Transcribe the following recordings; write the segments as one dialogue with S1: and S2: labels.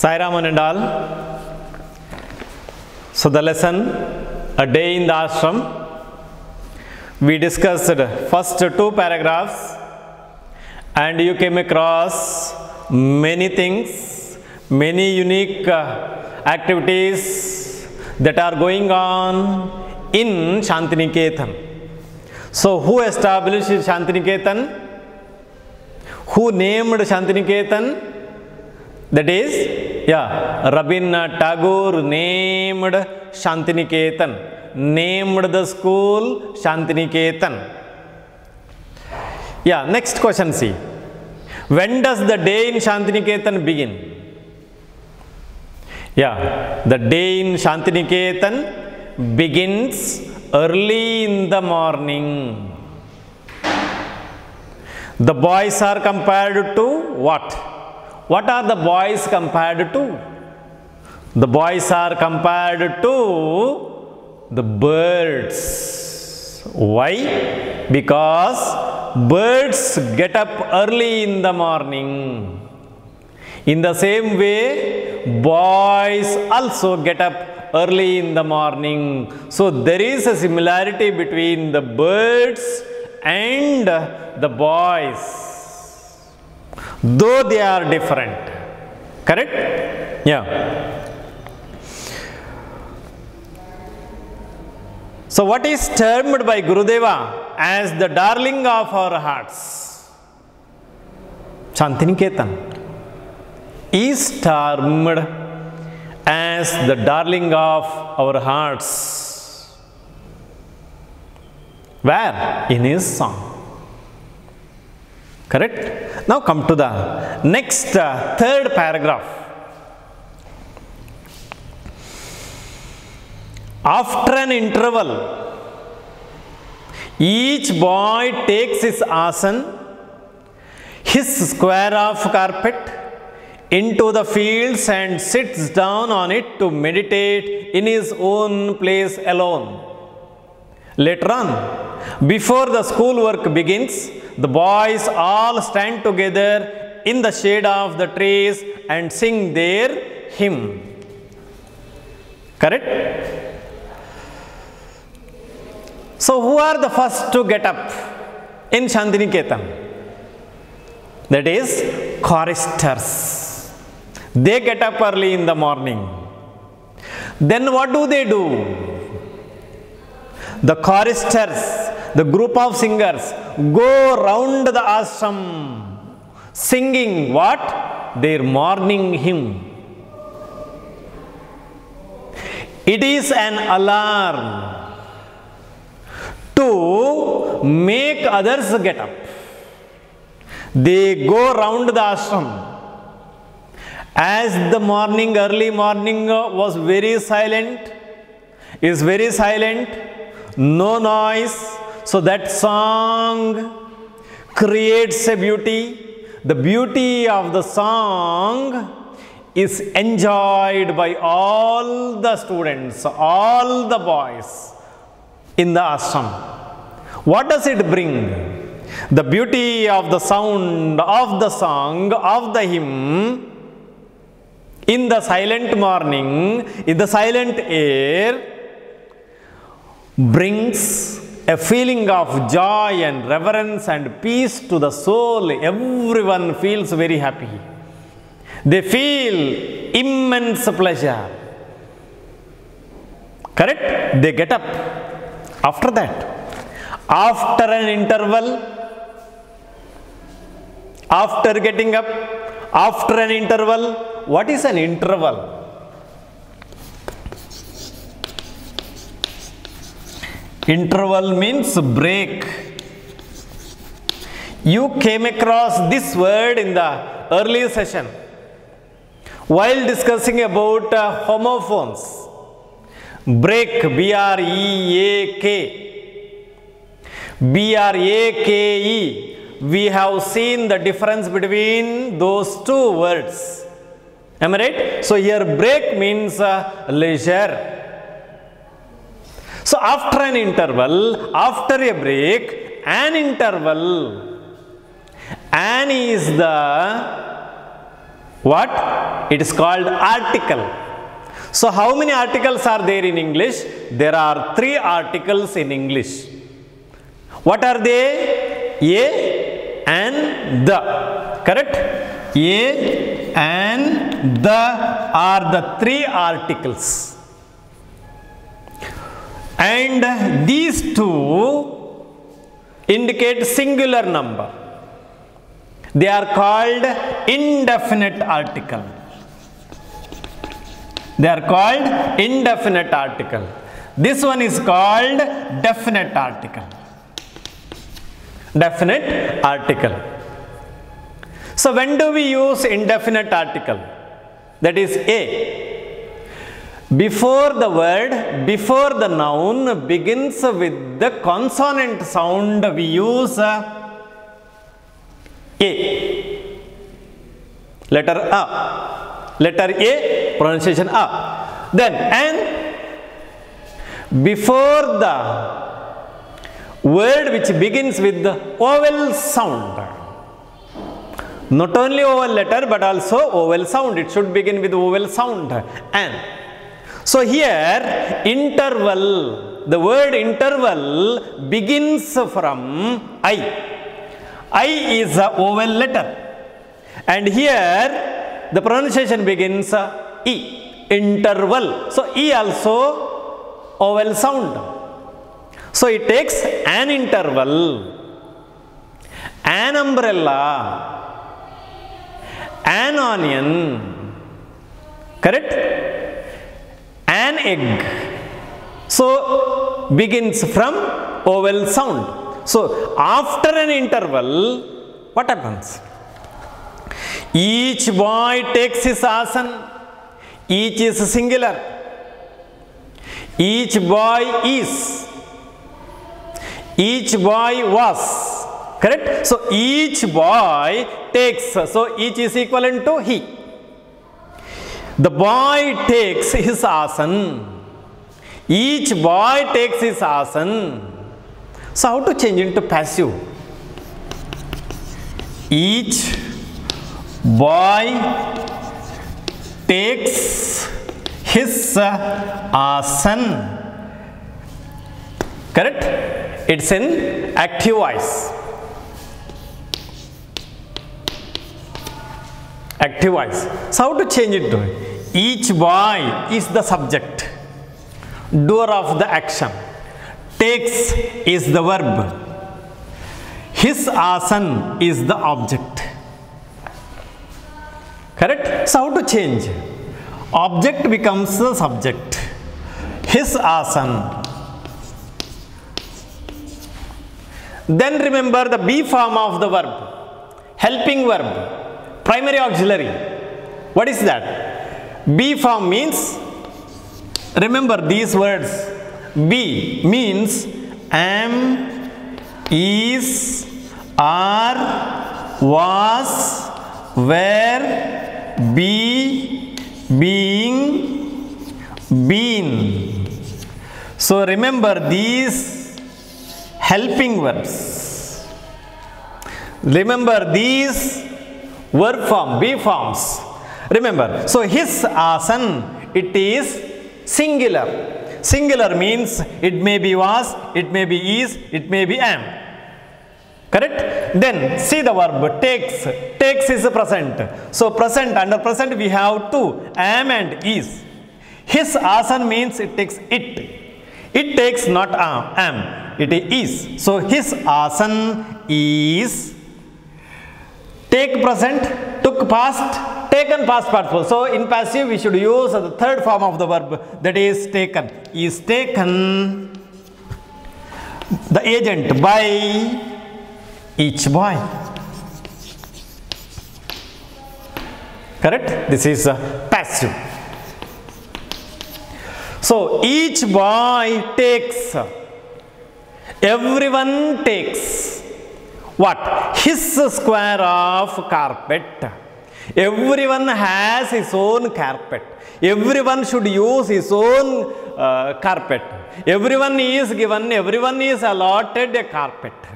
S1: Sai Raman and all. So the lesson, a day in the ashram. We discussed first two paragraphs and you came across many things, many unique uh, activities that are going on in Shantiniketan. So who established Shantiniketan? Who named Shantiniketan? That is, yeah, Rabindranath Tagore named Shantiniketan, named the school Shantiniketan. Yeah, next question see. When does the day in Shantiniketan begin? Yeah, the day in Shantiniketan begins early in the morning. The boys are compared to what? What are the boys compared to? The boys are compared to the birds. Why? Because birds get up early in the morning. In the same way, boys also get up early in the morning. So there is a similarity between the birds and the boys though they are different. Correct? Yeah. So, what is termed by Gurudeva as the darling of our hearts? Shantiniketan is termed as the darling of our hearts. Where? In his song. Correct? Now come to the next uh, third paragraph. After an interval, each boy takes his asan, his square of carpet, into the fields and sits down on it to meditate in his own place alone. Later on, before the schoolwork begins, the boys all stand together in the shade of the trees and sing their hymn. Correct? So, who are the first to get up in Shantiniketan? That is choristers. They get up early in the morning. Then what do they do? The choristers, the group of singers, go round the ashram singing what? Their morning hymn. It is an alarm to make others get up. They go round the ashram. As the morning, early morning was very silent, is very silent, no noise. So that song creates a beauty. The beauty of the song is enjoyed by all the students, all the boys in the ashram. What does it bring? The beauty of the sound of the song, of the hymn, in the silent morning, in the silent air, brings a feeling of joy and reverence and peace to the soul. Everyone feels very happy. They feel immense pleasure. Correct? They get up. After that, after an interval, after getting up, after an interval, what is an interval? Interval means break. You came across this word in the earlier session while discussing about uh, homophones. Break, B R E A K. B R A K E. We have seen the difference between those two words. Am I right? So here break means uh, leisure. So after an interval, after a break, an interval, an is the what? It is called article. So how many articles are there in english? There are three articles in english. What are they? A and the. Correct? A and the are the three articles and these two indicate singular number. They are called indefinite article. They are called indefinite article. This one is called definite article. Definite article. So when do we use indefinite article? That is a before the word before the noun begins with the consonant sound we use uh, a. Letter a. Letter a pronunciation a. Then and before the word which begins with the vowel sound. Not only vowel letter but also vowel sound. It should begin with vowel sound. And so here interval the word interval begins from i. I is a vowel letter. And here the pronunciation begins e interval. So e also vowel sound. So it takes an interval an umbrella an onion. Correct an egg. So begins from vowel sound. So after an interval what happens? Each boy takes his asan. Each is singular. Each boy is. Each boy was. Correct? So each boy takes. So each is equivalent to he the boy takes his asan. Each boy takes his asan. So how to change into passive? Each boy takes his asan. Correct? It's in active voice. Active voice. So how to change it to each boy is the subject. Doer of the action. Takes is the verb. His asan is the object. Correct? So how to change? Object becomes the subject. His asan. Then remember the be form of the verb. Helping verb. Primary auxiliary. What is that be form means remember these words. Be means am is are was were be being been. So remember these helping verbs. Remember these verb form be forms remember so his uh, asan it is singular. Singular means it may be was it may be is it may be am. Correct? Then see the verb takes. Takes is present. So present under present we have two am and is. His uh, asan means it takes it. It takes not am, am. It is. So his asan is take present took past taken past participle so in passive we should use the third form of the verb that is taken. Is taken the agent by each boy. Correct? This is uh, passive. So each boy takes everyone takes what? His square of carpet every one has his own carpet every one should use his own carpet every one is given every one is allotted a carpet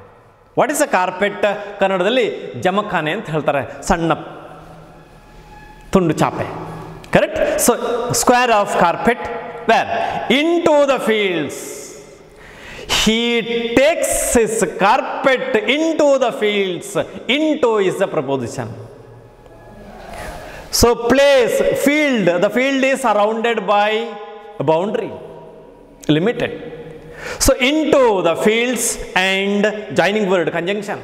S1: what is a carpet ಕನ್ನಡದಲ್ಲಿ ಜಮಖಾನೆ ಅಂತ ಹೇಳ್ತಾರೆ ಸಣ್ಣ ತುಂಡು ಚಾಪೆ correct so square of carpet where into the fields he takes his carpet into the fields into is the preposition so place field. The field is surrounded by a boundary limited. So into the fields and joining word conjunction.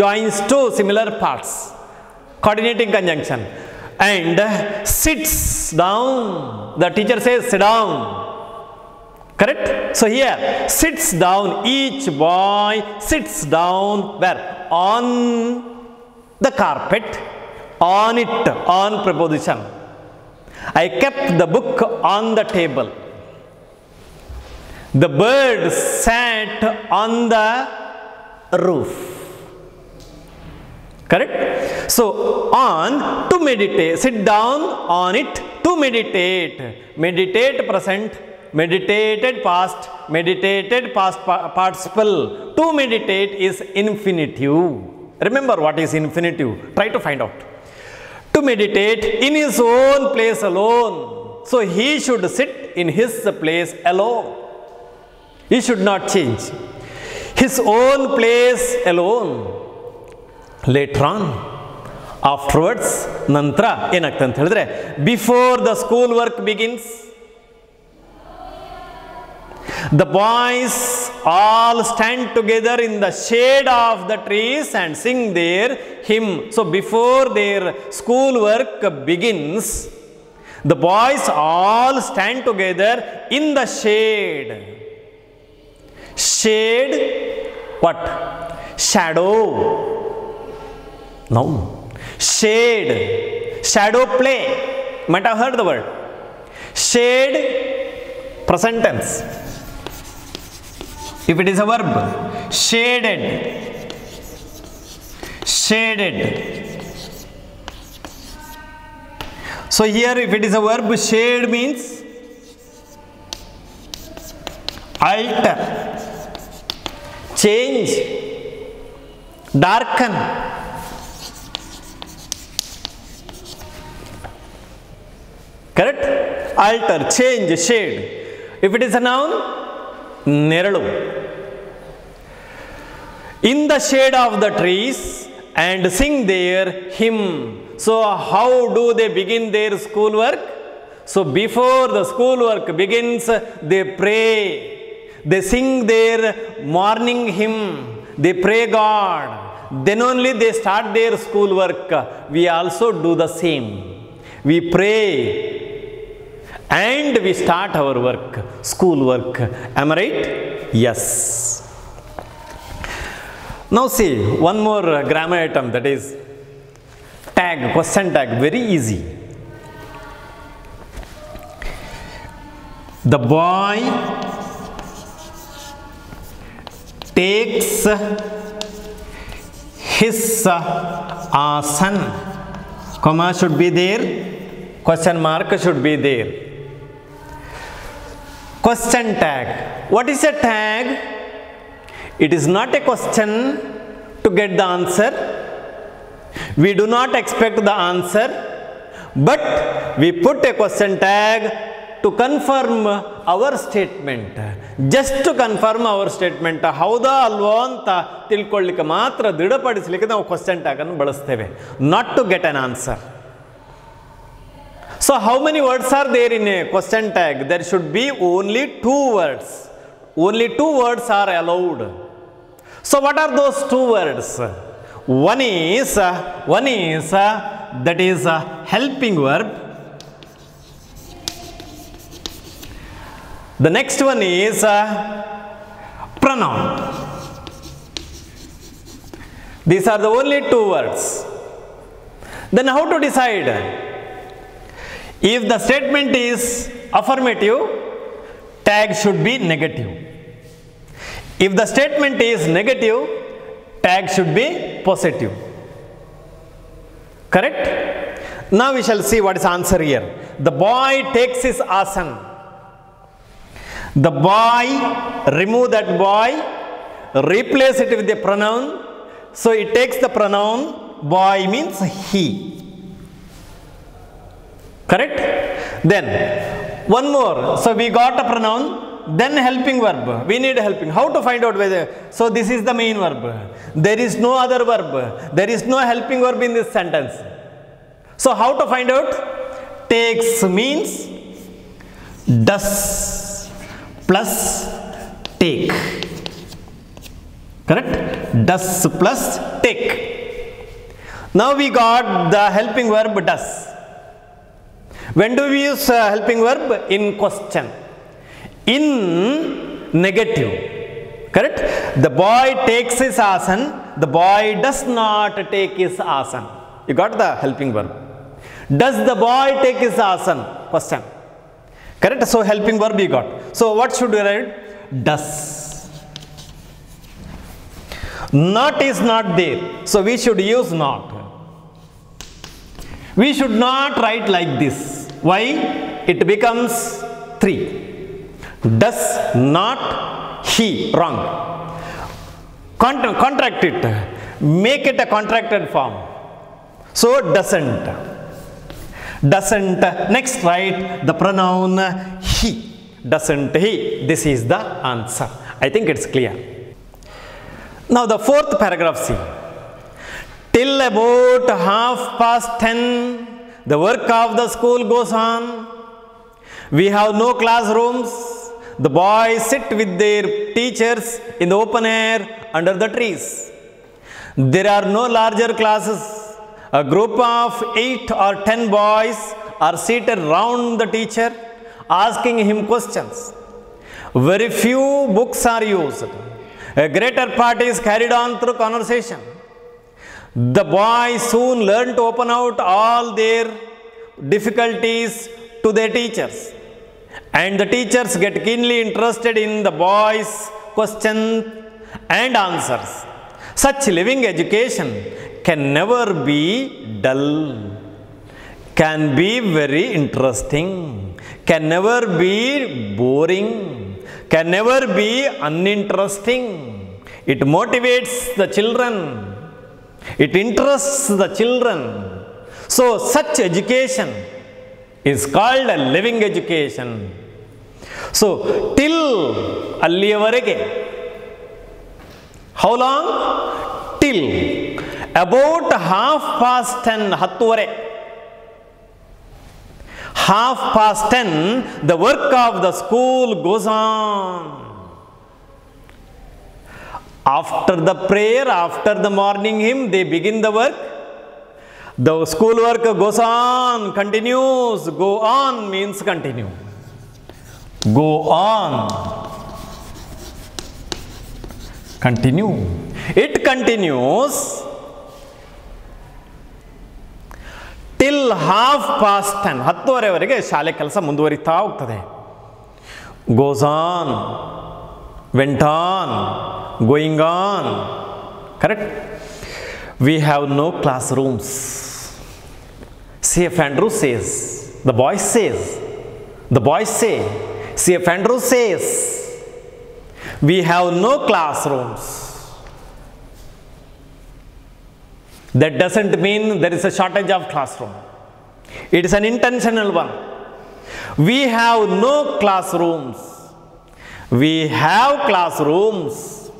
S1: Joins two similar parts coordinating conjunction. And sits down. The teacher says sit down. Correct? So here sits down. Each boy sits down where? On the carpet on it on preposition. I kept the book on the table. The bird sat on the roof. Correct? So on to meditate. Sit down on it to meditate. Meditate present meditated past meditated past participle. To meditate is infinitive. Remember what is infinitive. Try to find out to meditate in his own place alone so he should sit in his place alone he should not change his own place alone later on afterwards ನಂತರ ಏನಾಗ್ತದೆ ಅಂತ ಹೇಳಿದ್ರೆ before the school work begins the boys all stand together in the shade of the trees and sing their hymn. So before their schoolwork begins, the boys all stand together in the shade. Shade, what? Shadow. No. Shade. Shadow play. Might have heard the word. Shade, present tense if it is a verb shaded. Shaded. So here if it is a verb shade means alter change darken. Correct? Alter change shade. If it is a noun neralu in the shade of the trees and sing their hymn. So how do they begin their school work so before the school work begins they pray. They sing their morning hymn. They pray god. Then only they start their school work we also do the same. We pray and we start our work school work. Am i right? Yes. Now see one more grammar item that is tag question tag very easy. The boy takes his asan comma should be there question mark should be there question tag what is a tag it is not a question to get the answer we do not expect the answer but we put a question tag to confirm our statement just to confirm our statement ಹೌದಾ ಅಲ್ವೋ ಅಂತ ತಿಳ್ಕೊಳ್ಳಿಕ್ಕೆ ಮಾತ್ರ ದೃಢಪಡಿಸಲಿಕ್ಕೆ ನಾವು question ಟ್ಯಾಗನ್ನು ಬಳಸ್ತೇವೆ not to get an answer So how many words are there in a question tag? There should be only two words. Only two words are allowed. So what are those two words? One is, one is, that is a helping verb. The next one is pronoun. These are the only two words. Then how to decide? If the statement is affirmative, tag should be negative. If the statement is negative, tag should be positive. Correct? Now we shall see what is answer here. The boy takes his asan. The boy, remove that boy, replace it with the pronoun. So it takes the pronoun boy means he. Correct? Then, one more. So, we got a pronoun, then helping verb. We need helping. How to find out whether? So, this is the main verb. There is no other verb. There is no helping verb in this sentence. So, how to find out? Takes means does plus take. Correct? Does plus take. Now we got the helping verb does. When do we use uh, helping verb? In question. In negative. Correct? The boy takes his asan. The boy does not take his asan. You got the helping verb. Does the boy take his asan? Question. Correct? So helping verb you got. So what should we write? Does. Not is not there. So we should use not. We should not write like this. Why? It becomes 3. Does not he. Wrong. Cont- contract it. Make it a contracted form. So doesn't. Doesn't. Next write the pronoun he. Doesn't he. This is the answer. I think it's clear. Now the fourth paragraph see. Till about half past ten, the work of the school goes on. We have no classrooms. The boys sit with their teachers in the open air under the trees. There are no larger classes. A group of eight or ten boys are seated round the teacher asking him questions. Very few books are used. A greater part is carried on through conversation. The boys soon learn to open out all their difficulties to their teachers. And the teachers get keenly interested in the boys' questions and answers. Such living education can never be dull, can be very interesting, can never be boring, can never be uninteresting. It motivates the children It interests the children. So such education is called a living education. So till alliyavarege. How long? Till about half past 10 hattuvare. Half past 10 the work of the school goes on. After the prayer after the morning hymn they begin the work the school work goes on continues go on means continue go on continue it continues till half past ten ಹತ್ತುವರೆವರೆಗೆ ಶಾಲೆ ಕೆಲಸ ಮುಂದುವರಿತಾ ಹೋಗ್ತದೆ. Goes on went on, going on. Correct? We have no classrooms. C.F. Andrew says, the boy says, the boys say, C.F. Andrew says, we have no classrooms. That doesn't mean there is a shortage of classroom. It is an intentional one. We have no classrooms we have classrooms.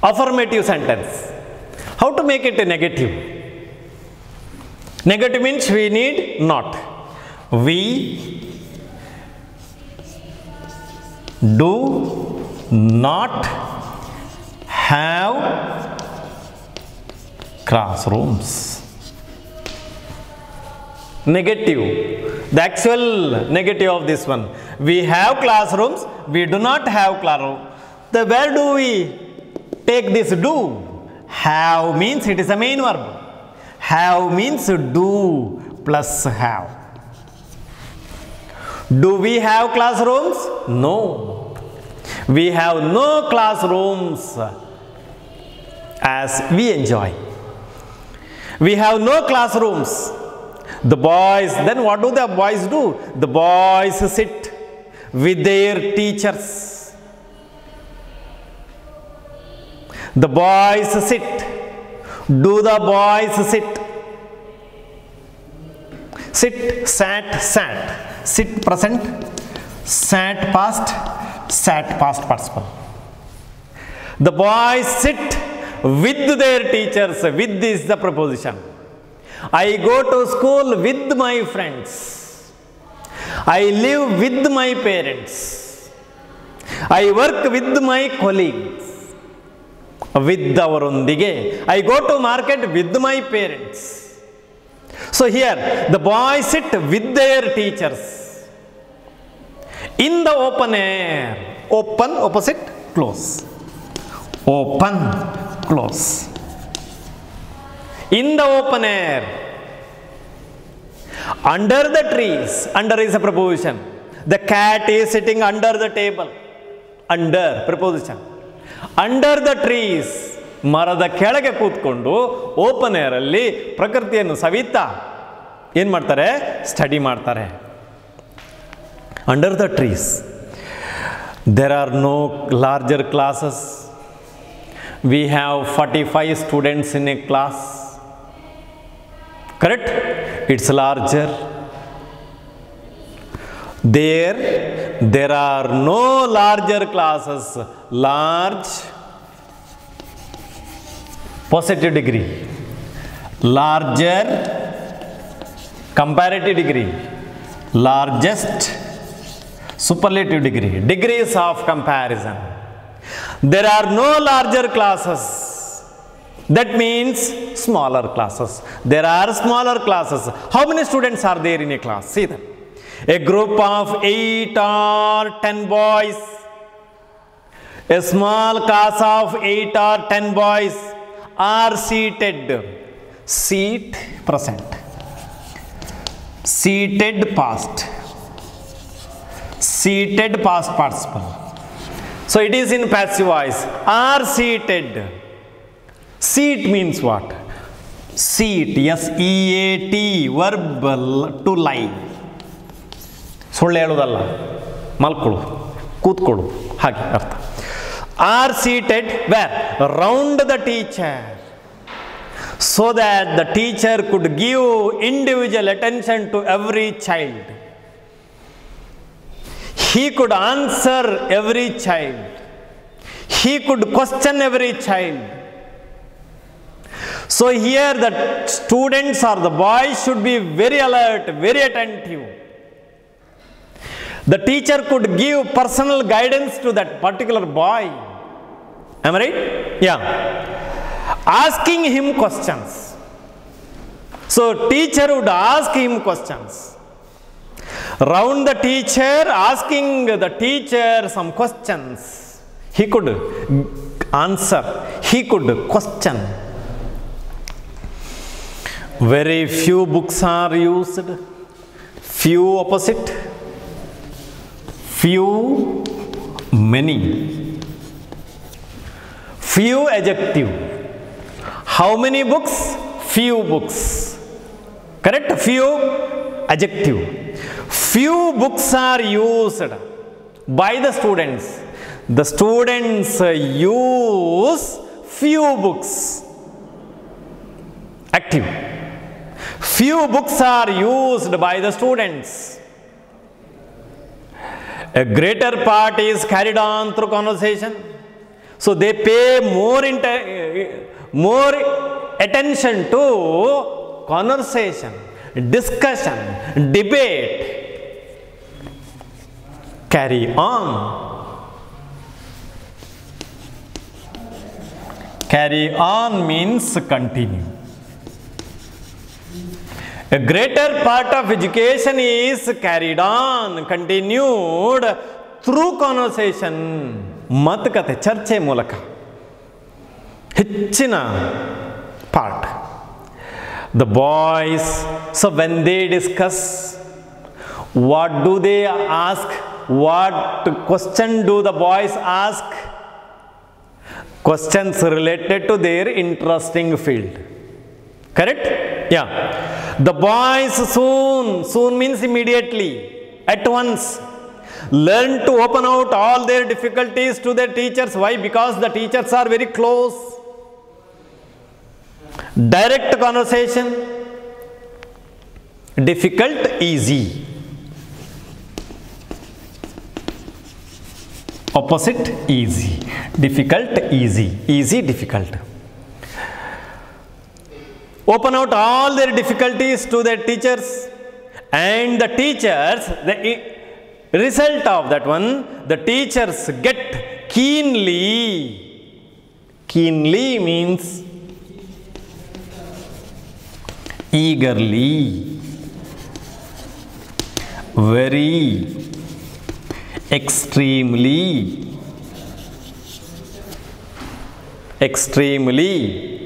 S1: Affirmative sentence. How to make it a negative? Negative means we need not. We do not have classrooms. Negative. The actual negative of this one. We have classrooms, we do not have classroom. The where do we take this do? Have means it is a main verb. Have means do plus have. Do we have classrooms? No. We have no classrooms as we enjoy. We have no classrooms. The boys, then what do the boys do? The boys sit with their teachers. The boys sit. Do the boys sit? Sit, sat, sat. Sit present, sat past, sat past participle. The boys sit with their teachers. With is the preposition. I go to school with my friends I live with my parents I work with my colleagues with ಅವರೊಂದಿಗೆ I go to market with my parents so here the boy sit with their teachers in the open air open opposite close open close in the open air under the trees under is a preposition the cat is sitting under the table under preposition under the trees ಮರದ ಕೆಳಗೆ ಕೂತ್ಕೊಂಡು open air ಅಲ್ಲಿ ಪ್ರಕೃತಿಯನ್ನು ಸವಿತಾ ಏನು ಮಾಡ್ತಾರೆ? Study ಮಾಡ್ತಾರೆ. Under the trees there are no larger classes we have forty five students in a class correct? It's larger. There there are no larger classes. Large positive degree. Larger comparative degree. Largest superlative degree. Degrees of comparison. There are no larger classes. That means smaller classes. There are smaller classes. How many students are there in a class? See them. A group of 8 or 10 boys. A small class of 8 or 10 boys are seated. Seat present. Seated past. Seated past participle. So it is in passive voice. Are seated. Seat means what seat S E A T verbal to lie ಸುಳ್ಳು ಹೇಳೋದಲ್ಲ, ಮಲ್ಕೊಳ್ಳು, ಕೂತ್ಕೊಳ್ಳು, ಹಾಗೆ ಅರ್ಥ. Are seated where round the teacher so that the teacher could give individual attention to every child he could answer every child he could question every child. So here the students or the boys should be very alert, very attentive. The teacher could give personal guidance to that particular boy. Am I right? Yeah asking him questions. So teacher would ask him questions. Round the teacher, asking the teacher some questions. He could answer, he could question. Very few books are used, few opposite, few many, few adjective. How many books? Few books. Correct? Few adjective. Few books are used by the students. The students use few books. Active. Few books are used by the students. A greater part is carried on through conversation. So they pay more more attention to conversation, discussion, debate. Carry on. Carry on means continue. A greater part of education is carried on, continued through conversation, ಮಾತುಕತೆ ಚರ್ಚೆ ಮೂಲಕ ಹೆಚ್ಚಿನ part the boys so when they discuss what do they ask what question do the boys ask questions related to their interesting field. Correct? Yeah. The boys soon, soon means immediately, at once. learn to open out all their difficulties to their teachers. Why? Because the teachers are very close. Direct conversation. Difficult, easy. Opposite, easy. Difficult, easy. Easy, difficult. Open out all their difficulties to their teachers and the teachers, the result of that one, the teachers get keenly. Keenly means eagerly, very, extremely, extremely.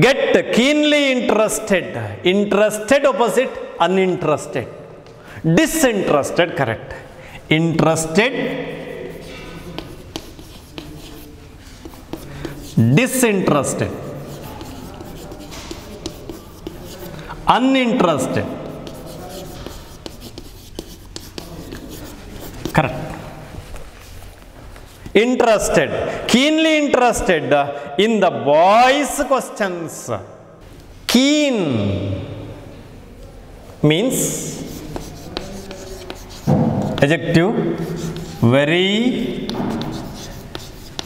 S1: Get keenly interested. Interested opposite uninterested. Disinterested, correct. Interested, disinterested, uninterested. Interested, keenly interested in the boys' questions. Keen means adjective. Very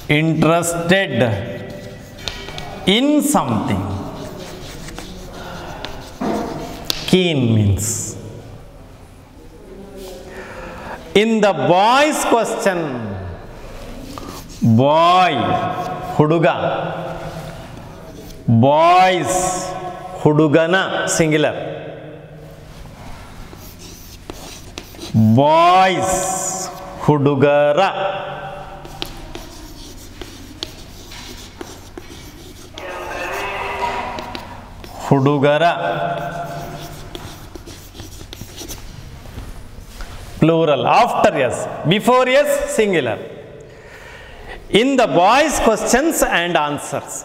S1: interested in something. Keen means. In the boy's question boy ಹುಡುಗ boys ಹುಡುಗನ singular boys ಹುಡುಗರ ಹುಡುಗರ plural after S before S singular in the boys questions and answers.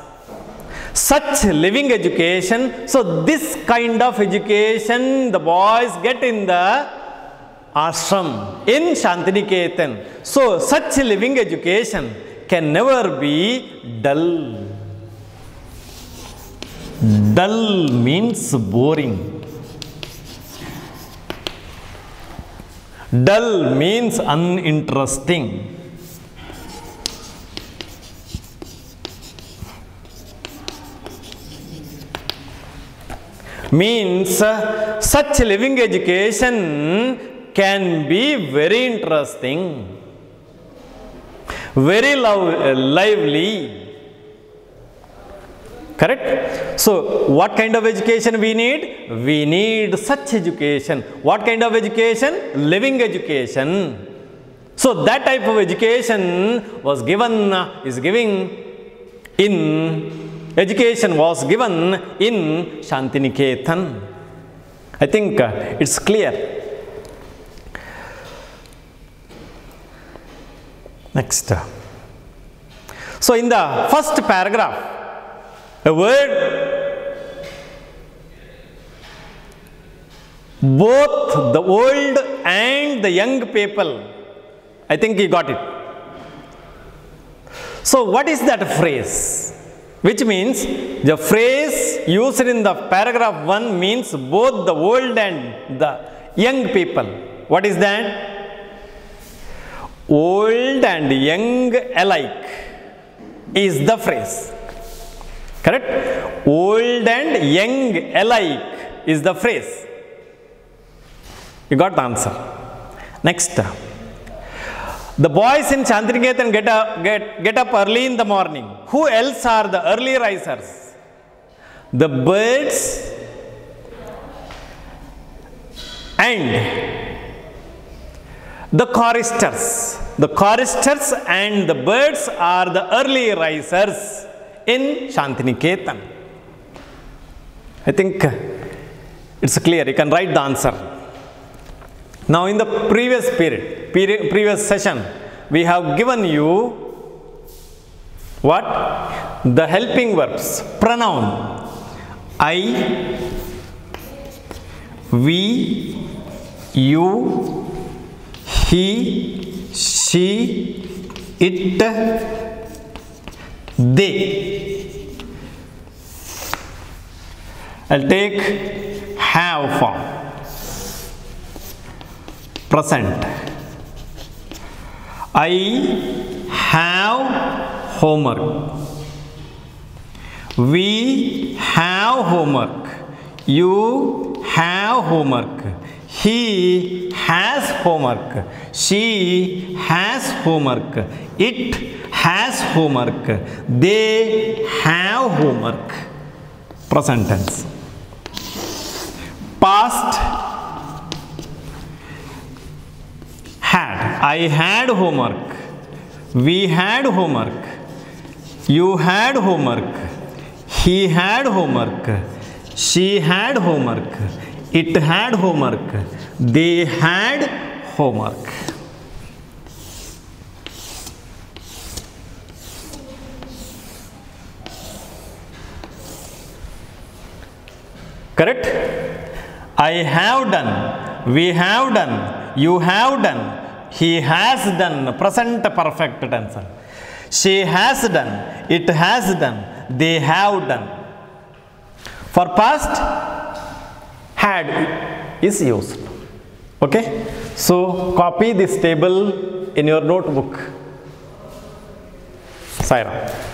S1: Such living education so this kind of education the boys get in the ashram in shantiniketan. So such living education can never be dull. Dull means boring. Dull means uninteresting means such living education can be very interesting. Very lov- uh, lively. Correct? So what kind of education we need? We need such education. What kind of education? Living education. So that type of education was given is giving in education was given in Shantiniketan. I think uh, it's clear. Next. So, in the first paragraph, a word both the old and the young people, I think he got it. So, what is that phrase? Which means the phrase used in the paragraph 1 means both the old and the young people. What is that? Old and young alike is the phrase. Correct? Old and young alike is the phrase. You got the answer. Next. The boys in Shantiniketan get up, get, get up early in the morning. Who else are the early risers? The birds and the choristers. The choristers and the birds are the early risers in Shantiniketan. I think it's clear. You can write the answer. Now, in the previous period, period, previous session, we have given you what? The helping verbs, pronoun. I, we, you, he she it they i'll take have form present i have homework. We have homework. You have homework. He has homework. She has homework. It has homework. They have homework. Present tense. Past had. I had homework. We had homework you had homework. He had homework. She had homework. It had homework. They had homework. Correct? I have done. We have done. You have done. He has done. Present perfect tense she has done. It has done. They have done. For past had is used. Okay? So copy this table in your notebook. Saira.